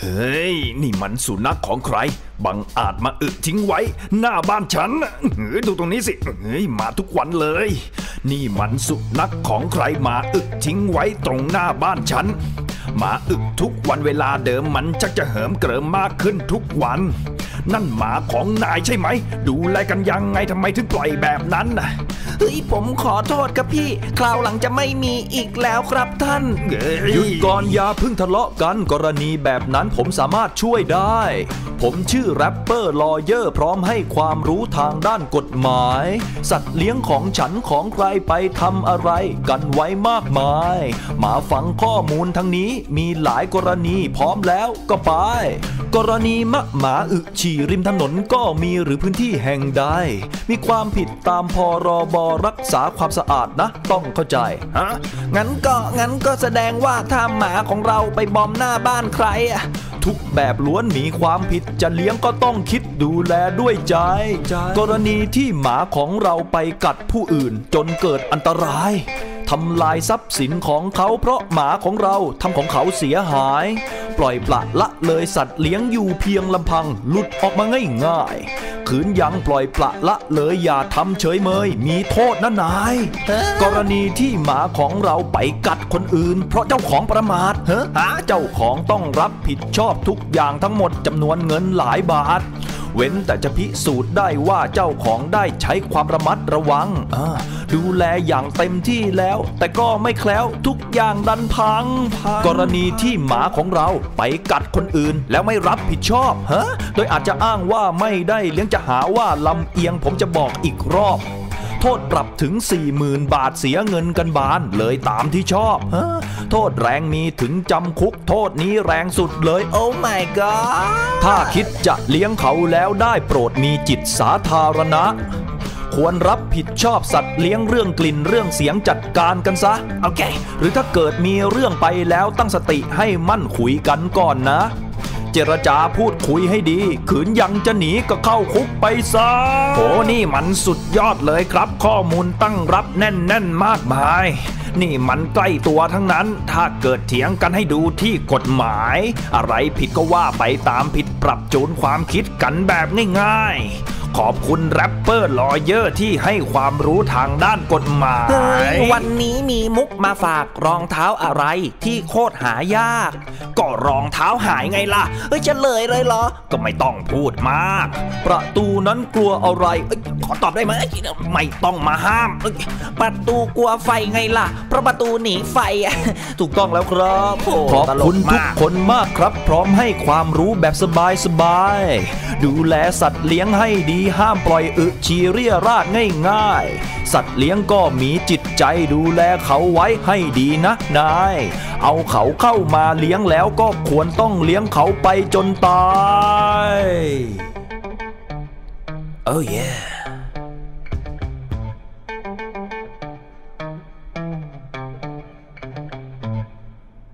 เฮ้ย นี่มันสุนัขของใคร บังอาจมาอึทิ้งไว้ หน้าบ้านฉันเฮ้ยดูตรงนี้สิเฮ้ยมาทุกวันเลย นี่มันสุนัขของใครมาอึทิ้งไว้ตรงหน้าบ้านฉันมาอึทุกวันเวลาเดิมมันชักจะเหิมเกริมมากขึ้นทุกวัน นั่นหมาของนายใช่ไหม ดูแลกันยังไงทำไมถึงปล่อยแบบนั้นน่ะเฮ้ยผมขอโทษครับพี่ คราวหลังจะไม่มีอีกแล้วครับท่านเฮ้ยหยุดก่อนอย่าเพิ่งทะเลาะกันกรณีแบบนั้นผมสามารถช่วยได้ ผมชื่อ Rapper Lawyer พร้อมให้ความรู้ทางด้านกฎหมาย สัตว์เลี้ยงของฉันของใครไปทำอะไรกันไว้มากมาย มาฟังข้อมูลทั้งนี้มีหลายกรณีพร้อมแล้วก็ไป กรณีหมะหมาอึฉี่ริมถนนก็มีหรือพื้นที่แห่งใด มีความผิดตามพรบรักษาความสะอาดนะ ต้องเข้าใจฮะงั้นก็งั้นก็แสดงว่าถ้าหมาของเราไปบอมหน้าบ้านใครอะทุกแบบล้วนมีความผิดจะเลี้ยงก็ต้องคิดดูแลด้วยใจ กรณีที่หมาของเราไปกัดผู้อื่นจนเกิดอันตรายทำลายทรัพย์สินของเขาเพราะหมาของเราทำของเขาเสียหายปล่อยปละละเลยสัตว์เลี้ยงอยู่เพียงลำพัง หลุดออกมาง่ายๆขืนยังปล่อยปละละเลยอย่าทำเฉยเมย มีโทษนะนาย กรณีที่หมาของเราไปกัดคนอื่น เพราะเจ้าของประมาทเฮ้เจ้าของต้องรับผิดชอบทุกอย่างทั้งหมดจำนวนเงินหลายบาท เว้นแต่จะพิสูจน์ได้ว่าเจ้าของได้ใช้ความระมัดระวัง ดูแลอย่างเต็มที่แล้ว แต่ก็ไม่แคล้วทุกอย่างดันพังกรณีที่หมาของเราไปกัดคนอื่นแล้วไม่รับผิดชอบฮะโดยอาจจะอ้างว่าไม่ได้เลี้ยงจะหาว่าลำเอียงผมจะบอกอีกรอบ โทษปรับถึง 40,000 บาทเสียเงินกันบานเลยตามที่ชอบฮะโทษแรงมีถึงจำคุกโทษนี้แรงสุดเลย โอ้ my god ถ้าคิดจะเลี้ยงเขาแล้วได้โปรดมีจิตสาธารณะ ควรรับผิดชอบสัตว์เลี้ยงเรื่องกลิ่นเรื่องเสียงจัดการกันซะ โอเค หรือถ้าเกิดมีเรื่องไปแล้วตั้งสติให้มั่นคุยกันก่อนนะ เจรจาพูดคุยให้ดี ขืนยังจะหนีก็เข้าคุกไปซะโหนี่มันสุดยอดเลยครับ ข้อมูลตั้งรับแน่นแน่นมากมาย นี่มันใกล้ตัวทั้งนั้น ถ้าเกิดเถียงกันให้ดูที่กฎหมาย อะไรผิดก็ว่าไปตามผิดปรับจูนความคิดกันแบบง่ายๆ ขอบคุณ Rapper Lawyer ที่ให้ความรู้ทางด้านกฎหมายเฮ้ยวันนี้มีมุกมาฝากรองเท้าอะไรที่โคตรหายาก ก็รองเท้าหายไงล่ะเฮ้ยเฉลยเลยเหรอ ก็ไม่ต้องพูดมาก ประตูนั้นกลัวอะไรเอ้ยขอตอบได้ไหมเอ้ยไม่ต้องมาห้ามเอ้ยประตูกลัวไฟไงล่ะ เพราะประตูหนีไฟอะถูกต้องแล้วครับโอ้ขอบคุณตลกทุกมากคนมากครับ พร้อมให้ความรู้แบบสบายสบายๆดูแลสัตว์เลี้ยงให้ดีห้ามปล่อยอึชีเรียราดง่ายๆ สัตว์เลี้ยงก็มีจิตใจดูแลเขาไว้ให้ดีนะนาย เอาเขาเข้ามาเลี้ยงแล้วก็ควรต้องเลี้ยงเขาไปจนตาย Oh yeah